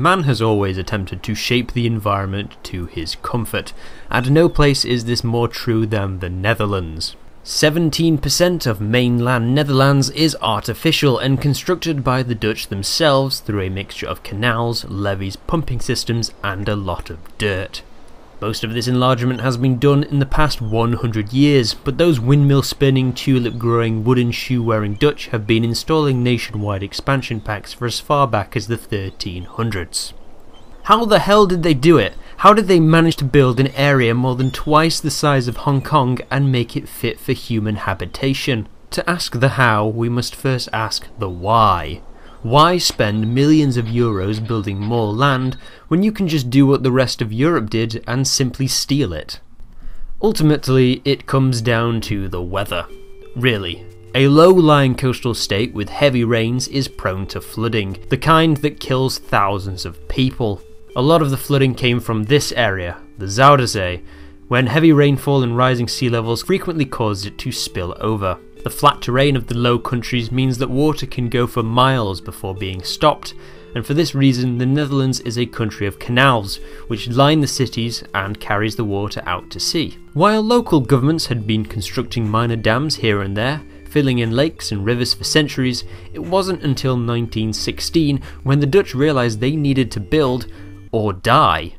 man has always attempted to shape the environment to his comfort, and no place is this more true than the Netherlands. 17% of mainland Netherlands is artificial and constructed by the Dutch themselves through a mixture of canals, levees, pumping systems, and a lot of dirt. Most of this enlargement has been done in the past 100 years, but those windmill spinning, tulip growing, wooden shoe wearing Dutch have been installing nationwide expansion packs for as far back as the 1300s. How the hell did they do it? How did they manage to build an area more than twice the size of Hong Kong and make it fit for human habitation? To ask the how, we must first ask the why. Why spend millions of euros building more land when you can just do what the rest of Europe did and simply steal it? Ultimately, it comes down to the weather. Really. A low lying coastal state with heavy rains is prone to flooding, the kind that kills thousands of people. A lot of the flooding came from this area, the Zuiderzee, when heavy rainfall and rising sea levels frequently caused it to spill over. The flat terrain of the Low Countries means that water can go for miles before being stopped, and for this reason, the Netherlands is a country of canals, which line the cities and carries the water out to sea. While local governments had been constructing minor dams here and there, filling in lakes and rivers for centuries, it wasn't until 1916 when the Dutch realised they needed to build or die.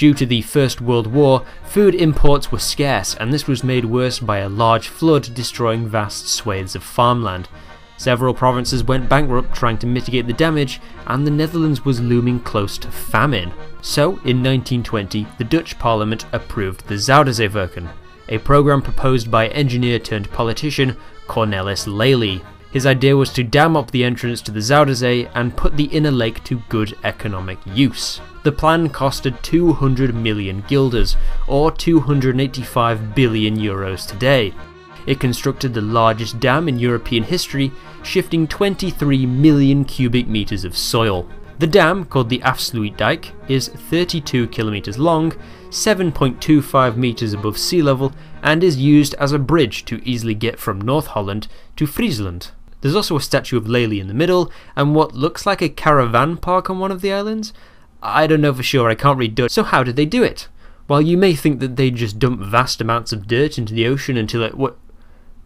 Due to the First World War, food imports were scarce, and this was made worse by a large flood destroying vast swathes of farmland. Several provinces went bankrupt trying to mitigate the damage, and the Netherlands was looming close to famine. So, in 1920, the Dutch parliament approved the Zuiderzeewerken, a program proposed by engineer turned politician Cornelis Lely. His idea was to dam up the entrance to the Zuiderzee and put the inner lake to good economic use. The plan costed 200 million guilders, or 285 billion euros today. It constructed the largest dam in European history, shifting 23 million cubic meters of soil. The dam, called the Afsluitdijk, is 32 kilometers long, 7.25 meters above sea level, and is used as a bridge to easily get from North Holland to Friesland. There's also a statue of Lely in the middle, and what looks like a caravan park on one of the islands. I don't know for sure, I can't read Dutch. So, how did they do it? While you may think that they just dump vast amounts of dirt into the ocean until it. What,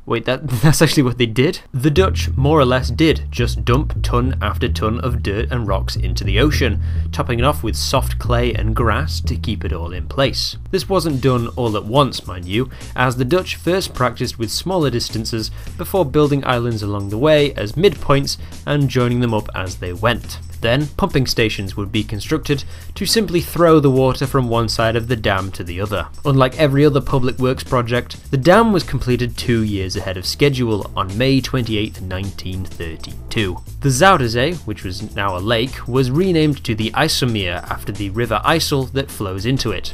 Wait, that that's actually what they did? The Dutch more or less did just dump ton after ton of dirt and rocks into the ocean, topping it off with soft clay and grass to keep it all in place. This wasn't done all at once, mind you, as the Dutch first practiced with smaller distances before building islands along the way as midpoints and joining them up as they went. Then, pumping stations would be constructed to simply throw the water from one side of the dam to the other. Unlike every other public works project, the dam was completed two years ahead of schedule on May 28, 1932. The Zuiderzee, which was now a lake, was renamed to the IJsselmeer after the river IJssel that flows into it.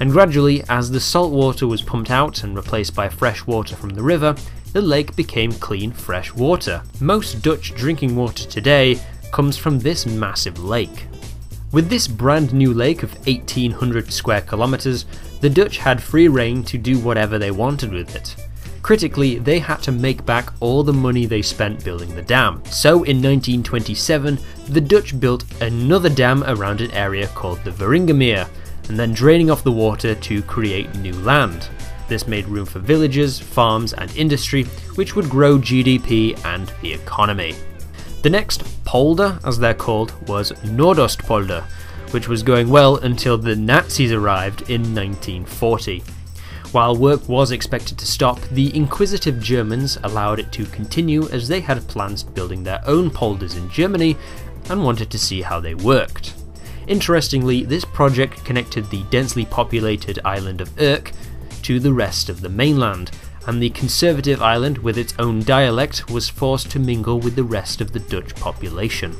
And gradually, as the salt water was pumped out and replaced by fresh water from the river, the lake became clean, fresh water. Most Dutch drinking water today comes from this massive lake. With this brand new lake of 1800 square kilometres, the Dutch had free reign to do whatever they wanted with it. Critically, they had to make back all the money they spent building the dam. So in 1927, the Dutch built another dam around an area called the Wieringermeer, and then draining off the water to create new land. This made room for villages, farms, and industry, which would grow GDP and the economy. The next polder, as they're called, was Noordoostpolder, which was going well until the Nazis arrived in 1940. While work was expected to stop, the inquisitive Germans allowed it to continue as they had plans building their own polders in Germany and wanted to see how they worked. Interestingly, this project connected the densely populated island of Urk to the rest of the mainland, and the conservative island with its own dialect was forced to mingle with the rest of the Dutch population.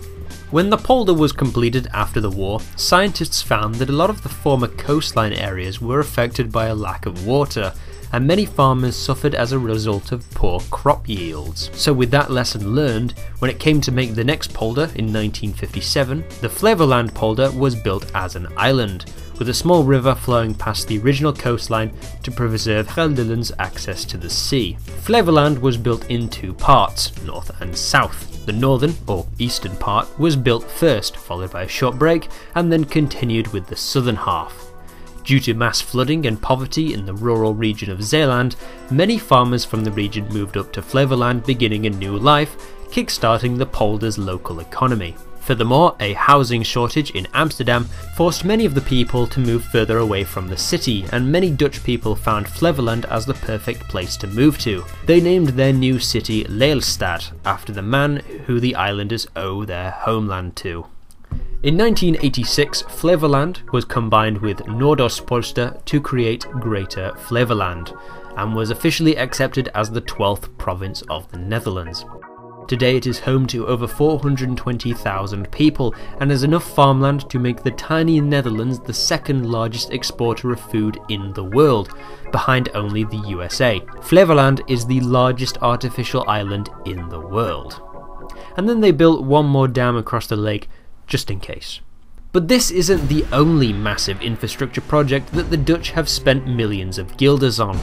When the polder was completed after the war, scientists found that a lot of the former coastline areas were affected by a lack of water, and many farmers suffered as a result of poor crop yields. So, with that lesson learned, when it came to make the next polder in 1957, the Flevoland polder was built as an island, with a small river flowing past the original coastline to preserve Gelderland's access to the sea. Flevoland was built in two parts, north and south. The northern, or eastern part, was built first, followed by a short break, and then continued with the southern half. Due to mass flooding and poverty in the rural region of Zeeland, many farmers from the region moved up to Flevoland beginning a new life, kickstarting the polder's local economy. Furthermore, a housing shortage in Amsterdam forced many of the people to move further away from the city, and many Dutch people found Flevoland as the perfect place to move to. They named their new city Lelystad, after the man who the islanders owe their homeland to. In 1986, Flevoland was combined with Noordoostpolder to create Greater Flevoland, and was officially accepted as the 12th province of the Netherlands. Today it is home to over 420,000 people and has enough farmland to make the tiny Netherlands the second largest exporter of food in the world, behind only the USA. Flevoland is the largest artificial island in the world. And then they built one more dam across the lake just in case. But this isn't the only massive infrastructure project that the Dutch have spent millions of guilders on.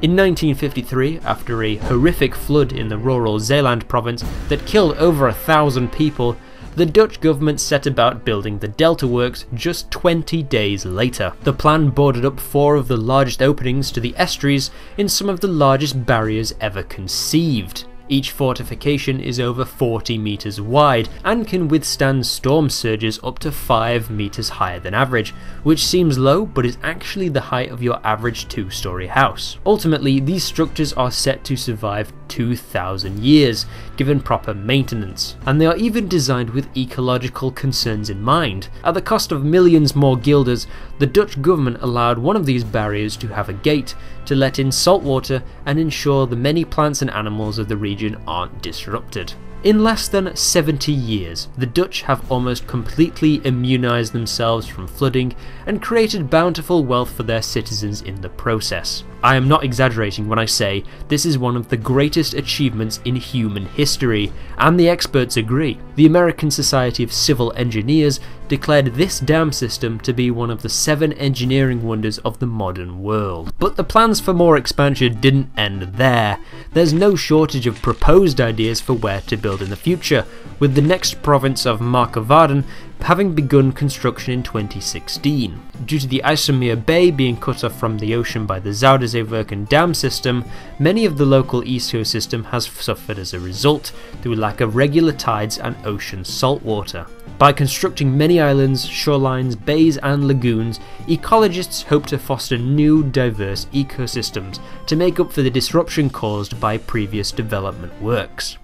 In 1953, after a horrific flood in the rural Zeeland province that killed over a thousand people, the Dutch government set about building the Delta Works just 20 days later. The plan boarded up four of the largest openings to the estuaries in some of the largest barriers ever conceived. Each fortification is over 40 metres wide and can withstand storm surges up to 5 metres higher than average, which seems low but is actually the height of your average two story house. Ultimately, these structures are set to survive 2,000 years, given proper maintenance, and they are even designed with ecological concerns in mind. At the cost of millions more guilders, the Dutch government allowed one of these barriers to have a gate to let in salt water and ensure the many plants and animals of the region aren't disrupted. In less than 70 years, the Dutch have almost completely immunised themselves from flooding and created bountiful wealth for their citizens in the process. I am not exaggerating when I say this is one of the greatest achievements in human history, and the experts agree. The American Society of Civil Engineers declared this dam system to be one of the seven engineering wonders of the modern world. But the plans for more expansion didn't end there. There's no shortage of proposed ideas for where to build in the future, with the next province of Marker Wadden having begun construction in 2016. Due to the IJsselmeer Bay being cut off from the ocean by the Zuiderzeewerken dam system, many of the local ecosystem has suffered as a result through lack of regular tides and ocean saltwater. By constructing many islands, shorelines, bays, and lagoons, ecologists hope to foster new, diverse ecosystems to make up for the disruption caused by previous development works.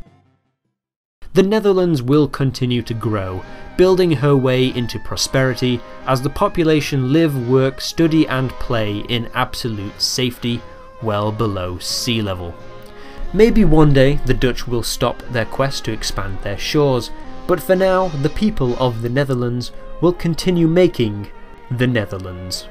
The Netherlands will continue to grow, building her way into prosperity as the population live, work, study, and play in absolute safety well below sea level. Maybe one day the Dutch will stop their quest to expand their shores, but for now the people of the Netherlands will continue making the Netherlands.